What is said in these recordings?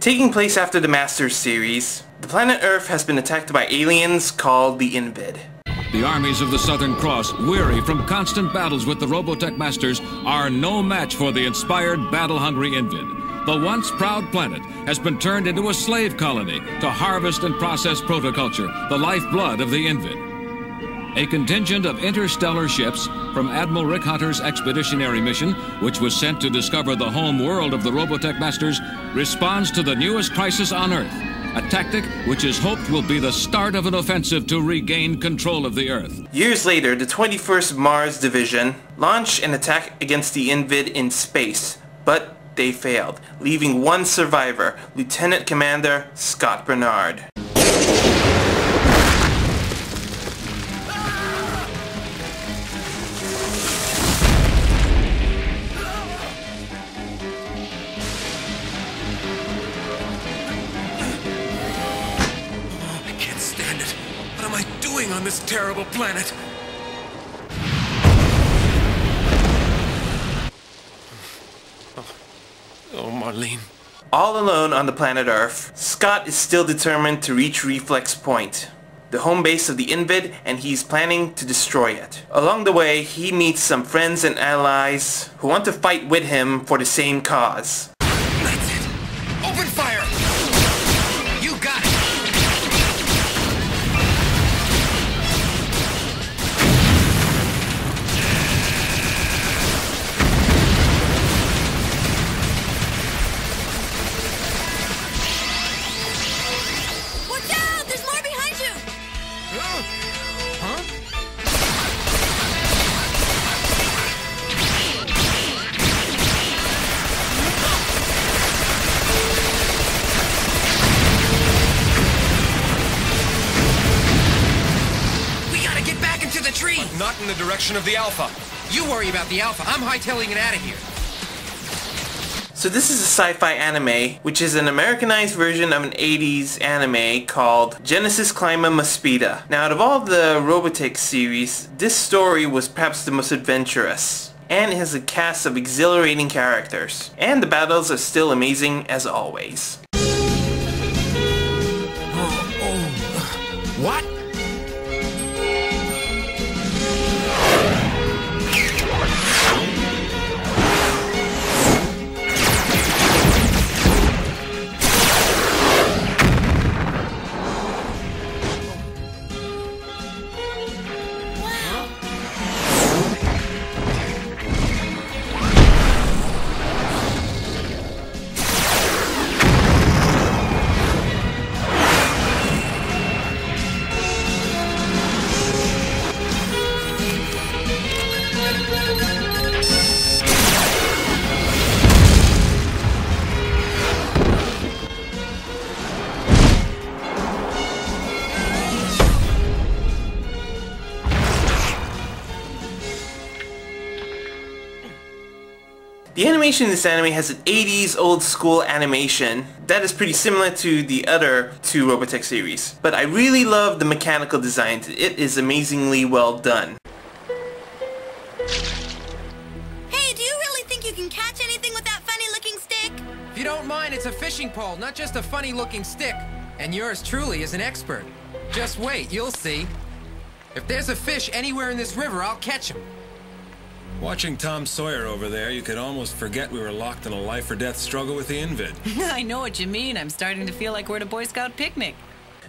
Taking place after the Masters series, the planet Earth has been attacked by aliens called the Invid. The armies of the Southern Cross, weary from constant battles with the Robotech Masters, are no match for the inspired, battle-hungry Invid. The once proud planet has been turned into a slave colony to harvest and process protoculture, the lifeblood of the Invid. A contingent of interstellar ships from Admiral Rick Hunter's expeditionary mission, which was sent to discover the home world of the Robotech Masters, responds to the newest crisis on Earth a tactic which is hoped will be the start of an offensive to regain control of the Earth. Years later, the 21st Mars Division launched an attack against the Invid in space, but they failed, leaving one survivor, Lieutenant Commander Scott Bernard. On this terrible planet. Oh, oh, Marlene. All alone on the planet Earth, Scott is still determined to reach Reflex Point, the home base of the Invid, and he's planning to destroy it. Along the way, he meets some friends and allies who want to fight with him for the same cause. The direction of the Alpha. You worry about the Alpha. I'm hightailing it out of here. So this is a sci-fi anime, which is an Americanized version of an 80s anime called Genesis Climber Mospeada. Now out of all the Robotech series, this story was perhaps the most adventurous. And it has a cast of exhilarating characters. And the battles are still amazing as always. Oh, oh. What? The animation in this anime has an 80s old school animation that is pretty similar to the other two Robotech series. But I really love the mechanical design. It is amazingly well done. Hey, do you really think you can catch anything with that funny looking stick? If you don't mind, it's a fishing pole, not just a funny looking stick. And yours truly is an expert. Just wait, you'll see. If there's a fish anywhere in this river, I'll catch him. Watching Tom Sawyer over there, you could almost forget we were locked in a life-or-death struggle with the Invid. I know what you mean. I'm starting to feel like we're at a Boy Scout picnic.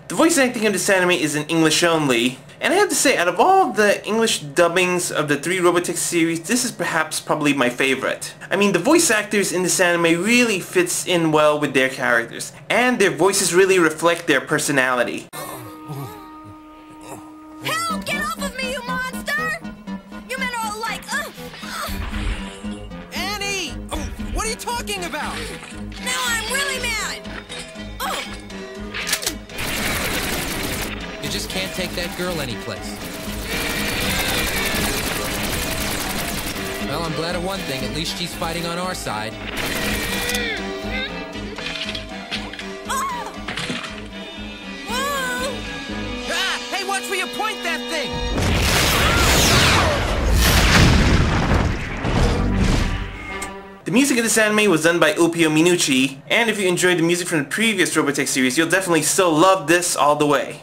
The voice acting of this anime is in English only, and I have to say, out of all the English dubbings of the three Robotech series, this is perhaps probably my favorite. I mean, the voice actors in this anime really fits in well with their characters, and their voices really reflect their personality. Talking about? Now I'm really mad! Oh! You just can't take that girl anyplace. Well, I'm glad of one thing. At least she's fighting on our side. Oh! Ah! Hey, watch where you point that thing! The music of this anime was done by Ulpio Minucci, and if you enjoyed the music from the previous Robotech series, you'll definitely still love this all the way.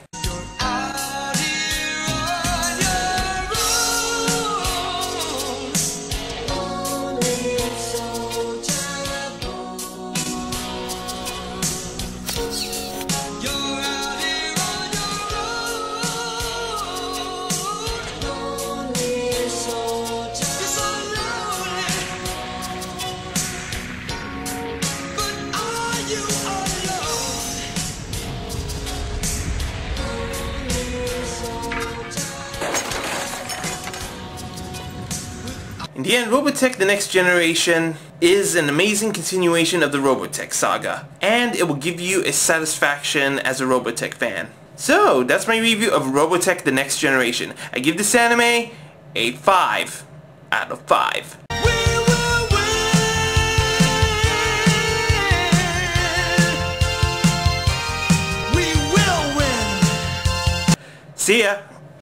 The end, Robotech The Next Generation is an amazing continuation of the Robotech saga, and it will give you a satisfaction as a Robotech fan. So, that's my review of Robotech The Next Generation. I give this anime a 5 out of 5. See ya!